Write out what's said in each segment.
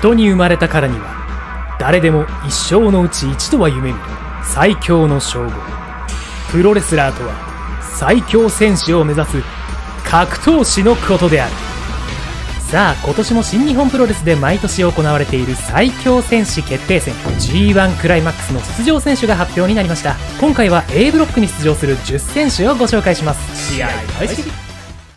人に生まれたからには誰でも一生のうち一度は夢見る最強の称号。プロレスラーとは最強戦士を目指す格闘士のことである。さあ今年も新日本プロレスで毎年行われている最強戦士決定戦 G1 クライマックスの出場選手が発表になりました。今回は A ブロックに出場する10選手をご紹介します。試合開始。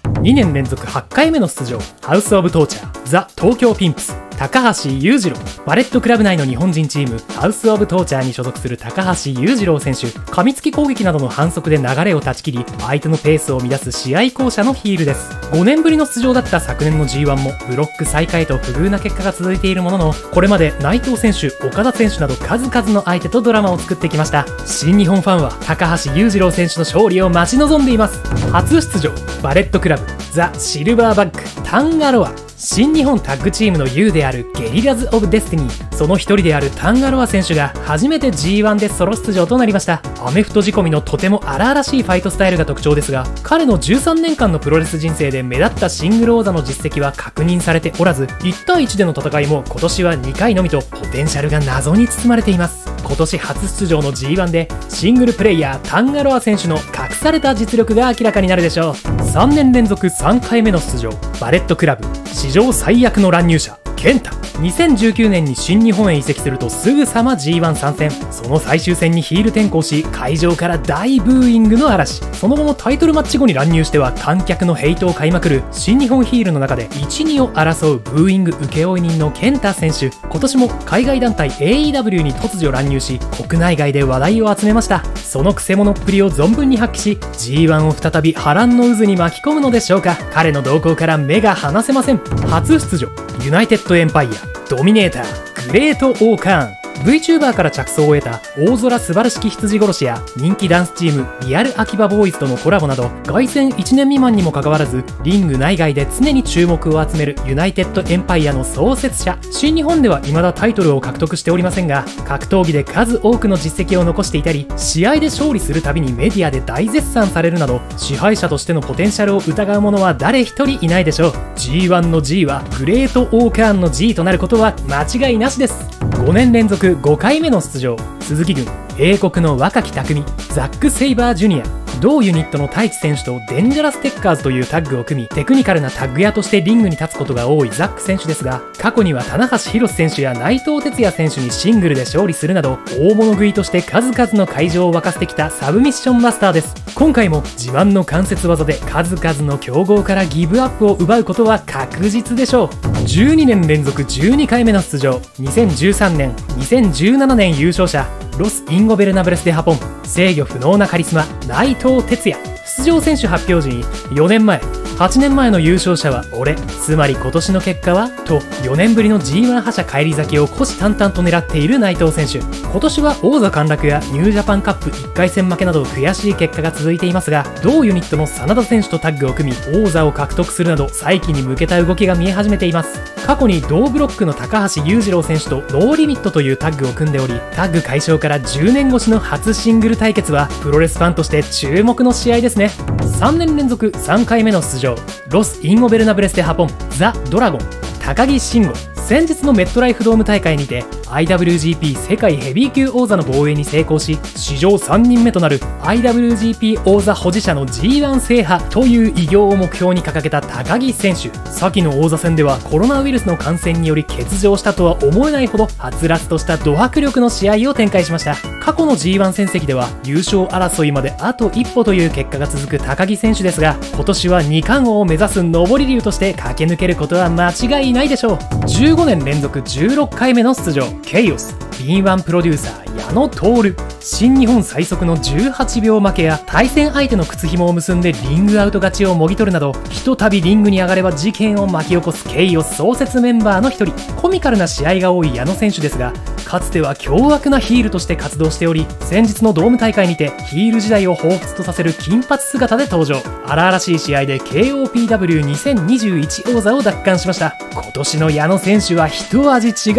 2年連続8回目の出場ハウス・オブ・トーチャーザ・東京ピンプス。高橋裕次郎。バレットクラブ内の日本人チームハウス・オブ・トーチャーに所属する高橋裕次郎選手。噛みつき攻撃などの反則で流れを断ち切り相手のペースを乱す試合巧者のヒールです。5年ぶりの出場だった昨年の G1 もブロック最下位と不遇な結果が続いているもののこれまで内藤選手岡田選手など数々の相手とドラマを作ってきました。新日本ファンは高橋裕次郎選手の勝利を待ち望んでいます。初出場バレットクラブザ・シルバーバッグタンガロア新日本タッグチームの U であるゲリラズ・オブ・デスティニーその一人であるタンガロア選手が初めて G1 でソロ出場となりました。アメフト仕込みのとても荒々しいファイトスタイルが特徴ですが彼の13年間のプロレス人生で目立ったシングル王座の実績は確認されておらず1対1での戦いも今年は2回のみとポテンシャルが謎に包まれています。今年初出場の G1 でシングルプレイヤータンガロア選手の隠された実力が明らかになるでしょう。3年連続3回目の出場。バレットクラブ。史上最悪の乱入者。健太2019年に新日本へ移籍するとすぐさま G1 参戦。その最終戦にヒール転向し会場から大ブーイングの嵐。その後もタイトルマッチ後に乱入しては観客のヘイトを買いまくる新日本ヒールの中で12を争うブーイング請負人の健太選手。今年も海外団体 AEW に突如乱入し国内外で話題を集めました。そのくせ者っぷりを存分に発揮し G1 を再び波乱の渦に巻き込むのでしょうか。彼の動向から目が離せません。初出場ユナイテッドエンパイア。ドミネーターグレート・オーカーン VTuber から着想を得た大空素晴らしき羊殺しや人気ダンスチームリアル秋葉ボーイズとのコラボなど凱旋1年未満にもかかわらずリング内外で常に注目を集めるユナイテッドエンパイアの創設者新日本では未だタイトルを獲得しておりませんが格闘技で数多くの実績を残していたり試合で勝利するたびにメディアで大絶賛されるなど支配者としてのポテンシャルを疑う者は誰一人いないでしょう。G1 の G はグレートオーカーンの G となることは間違いなしです。5年連続5回目の出場鈴木軍英国の若き匠ザック・セイバージュニア。同ユニットのタイチ選手とデンジャラステッカーズというタッグを組みテクニカルなタッグ屋としてリングに立つことが多いザック選手ですが過去には棚橋弘至選手や内藤哲也選手にシングルで勝利するなど大物食いとして数々の会場を沸かせてきたサブミッションマスターです。今回も自慢の関節技で数々の強豪からギブアップを奪うことは確実でしょう。12年連続12回目の出場。2013年2017年優勝者。ロス・インゴベルナブレス・デ・ハポン制御不能なカリスマ内藤哲也。出場選手発表時に4年前8年前の優勝者は俺つまり今年の結果はと4年ぶりの G1 覇者返り咲きを虎視眈々と狙っている内藤選手。今年は王座陥落やニュージャパンカップ1回戦負けなど悔しい結果が続いていますが同ユニットの SANADA選手とタッグを組み王座を獲得するなど再起に向けた動きが見え始めています。過去に同ブロックの高橋裕次郎選手とノーリミットというタッグを組んでおりタッグ解消から10年越しの初シングル対決はプロレスファンとして注目の試合ですね。3年連続3回目の出場ロス・インゴベルナブレス・デ・ハポンザ・ドラゴン高木慎吾。先日のメットライフドーム大会にて IWGP 世界ヘビー級王座の防衛に成功し史上3人目となる IWGP 王座保持者の G1 制覇という偉業を目標に掲げた高木選手。先の王座戦ではコロナウイルスの感染により欠場したとは思えないほどはつらつとしたド迫力の試合を展開しました。過去の G1 戦績では優勝争いまであと一歩という結果が続く高木選手ですが今年は2冠王を目指す上り竜として駆け抜けることは間違いないでしょう。15年連続16回目の出場ケイオス。敏腕プロデューサー矢野徹。新日本最速の18秒負けや対戦相手の靴紐を結んでリングアウト勝ちをもぎ取るなどひとたびリングに上がれば事件を巻き起こすケイオス創設メンバーの一人コミカルな試合が多い矢野選手ですがかつては凶悪なヒールとして活動しており先日のドーム大会にてヒール時代を彷彿とさせる金髪姿で登場。荒々しい試合で KOPW2021 王座を奪還しました。今年の矢野選手は一味違う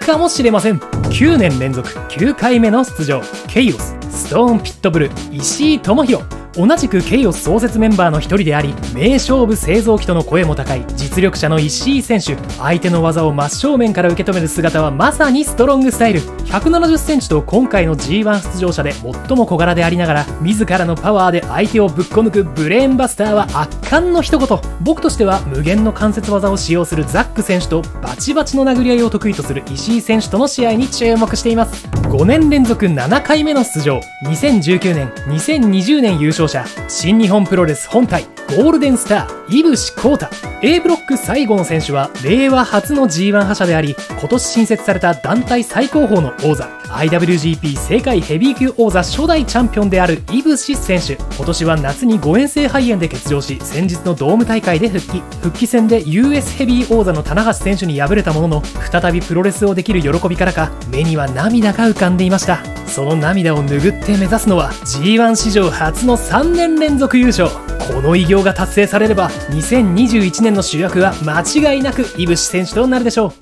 かもしれません。9年連続9回目の出場。ケイオスストーンピットブル石井智弘同じくケイオス創設メンバーの一人であり名勝負製造機との声も高い実力者の石井選手。相手の技を真正面から受け止める姿はまさにストロングスタイル。1 7 0センチと今回の G1 出場者で最も小柄でありながら自らのパワーで相手をぶっこ抜くブレーンバスターは圧巻の一言。僕としては無限の関節技を使用するザック選手とバチバチの殴り合いを得意とする石井選手との試合に注目しています。5年連続7回目の出場。2019年。2020年優勝者新日本プロレス本体ゴールデンスター井伏浩太 A ブロック最後の選手は令和初の G1 覇者であり今年新設された団体最高峰の王座。IWGP 世界ヘビー級王座初代チャンピオンである井伏選手。今年は夏に誤嚥性肺炎で欠場し先日のドーム大会で復帰。復帰戦で US ヘビー王座の棚橋選手に敗れたものの再びプロレスをできる喜びからか目には涙が浮かんでいました。その涙を拭って目指すのは G1 史上初の3年連続優勝。この偉業が達成されれば2021年の主役は間違いなく井伏選手となるでしょう。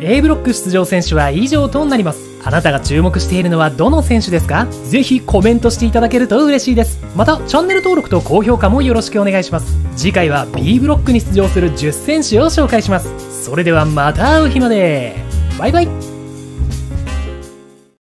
A ブロック出場選手は以上となります。あなたが注目しているのはどの選手ですか？ぜひコメントしていただけると嬉しいです。またチャンネル登録と高評価もよろしくお願いします。次回は B ブロックに出場する10選手を紹介します。それではまた会う日まで。バイバイ。